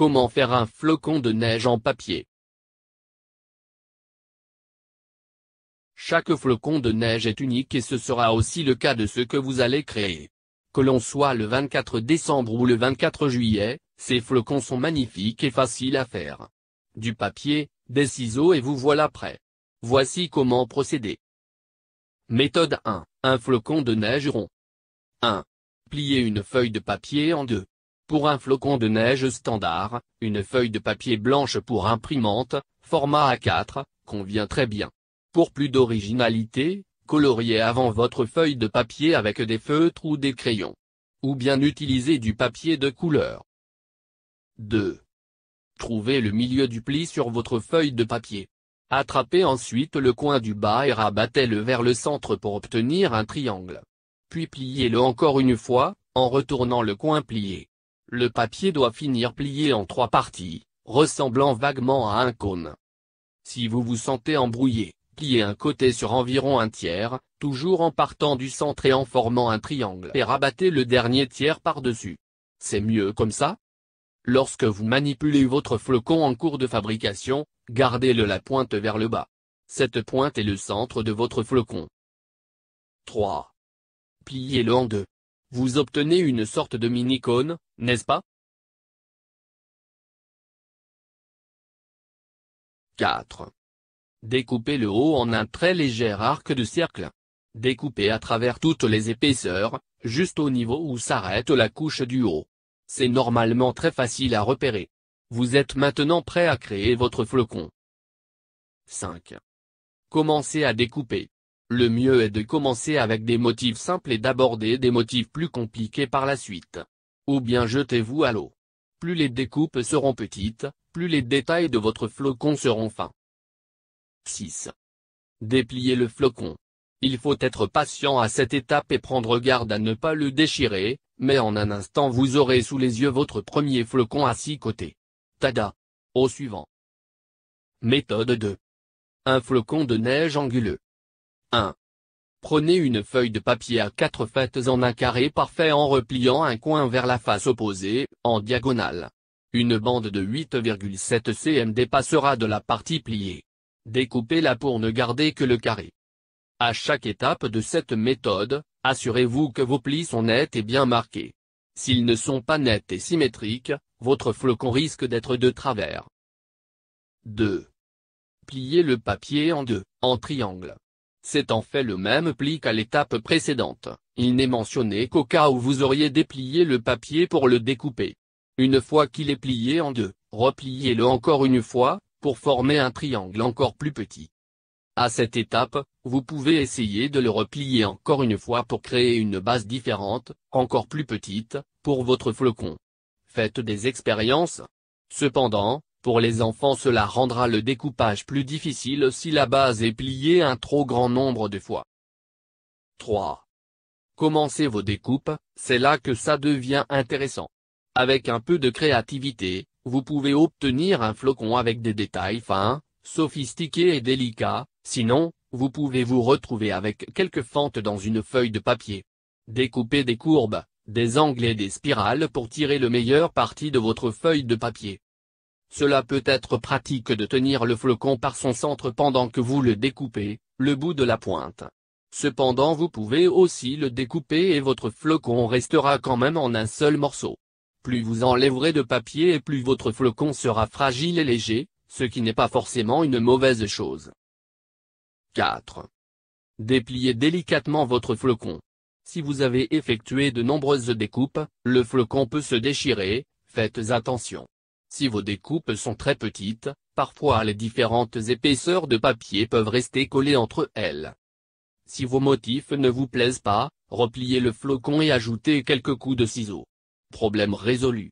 Comment faire un flocon de neige en papier? Chaque flocon de neige est unique et ce sera aussi le cas de ce que vous allez créer. Que l'on soit le 24 décembre ou le 24 juillet, ces flocons sont magnifiques et faciles à faire. Du papier, des ciseaux et vous voilà prêt. Voici comment procéder. Méthode 1. Un flocon de neige rond. 1. Plier une feuille de papier en deux. Pour un flocon de neige standard, une feuille de papier blanche pour imprimante, format A4, convient très bien. Pour plus d'originalité, coloriez avant votre feuille de papier avec des feutres ou des crayons. Ou bien utilisez du papier de couleur. 2. Trouvez le milieu du pli sur votre feuille de papier. Attrapez ensuite le coin du bas et rabattez-le vers le centre pour obtenir un triangle. Puis pliez-le encore une fois, en retournant le coin plié. Le papier doit finir plié en trois parties, ressemblant vaguement à un cône. Si vous vous sentez embrouillé, pliez un côté sur environ un tiers, toujours en partant du centre et en formant un triangle et rabattez le dernier tiers par-dessus. C'est mieux comme ça? Lorsque vous manipulez votre flocon en cours de fabrication, gardez-le la pointe vers le bas. Cette pointe est le centre de votre flocon. 3. Pliez-le en deux. Vous obtenez une sorte de mini-cône, n'est-ce pas? 4. Découpez le haut en un très léger arc de cercle. Découpez à travers toutes les épaisseurs, juste au niveau où s'arrête la couche du haut. C'est normalement très facile à repérer. Vous êtes maintenant prêt à créer votre flocon. 5. Commencez à découper. Le mieux est de commencer avec des motifs simples et d'aborder des motifs plus compliqués par la suite. Ou bien jetez-vous à l'eau. Plus les découpes seront petites, plus les détails de votre flocon seront fins. 6. Déplier le flocon. Il faut être patient à cette étape et prendre garde à ne pas le déchirer, mais en un instant vous aurez sous les yeux votre premier flocon à six côtés. Tada Au suivant. Méthode 2. Un flocon de neige anguleux. 1. Prenez une feuille de papier à quatre faites en un carré parfait en repliant un coin vers la face opposée, en diagonale. Une bande de 8,7 cm dépassera de la partie pliée. Découpez-la pour ne garder que le carré. À chaque étape de cette méthode, assurez-vous que vos plis sont nets et bien marqués. S'ils ne sont pas nets et symétriques, votre flocon risque d'être de travers. 2. Pliez le papier en deux, en triangle. C'est en fait le même pli qu'à l'étape précédente, il n'est mentionné qu'au cas où vous auriez déplié le papier pour le découper. Une fois qu'il est plié en deux, repliez-le encore une fois, pour former un triangle encore plus petit. À cette étape, vous pouvez essayer de le replier encore une fois pour créer une base différente, encore plus petite, pour votre flocon. Faites des expériences. Cependant, pour les enfants cela rendra le découpage plus difficile si la base est pliée un trop grand nombre de fois. 3. Commencez vos découpes, c'est là que ça devient intéressant. Avec un peu de créativité, vous pouvez obtenir un flocon avec des détails fins, sophistiqués et délicats, sinon, vous pouvez vous retrouver avec quelques fentes dans une feuille de papier. Découpez des courbes, des angles et des spirales pour tirer le meilleur parti de votre feuille de papier. Cela peut être pratique de tenir le flocon par son centre pendant que vous le découpez, le bout de la pointe. Cependant vous pouvez aussi le découper et votre flocon restera quand même en un seul morceau. Plus vous enlèverez de papier et plus votre flocon sera fragile et léger, ce qui n'est pas forcément une mauvaise chose. 4. Dépliez délicatement votre flocon. Si vous avez effectué de nombreuses découpes, le flocon peut se déchirer, faites attention. Si vos découpes sont très petites, parfois les différentes épaisseurs de papier peuvent rester collées entre elles. Si vos motifs ne vous plaisent pas, repliez le flocon et ajoutez quelques coups de ciseaux. Problème résolu.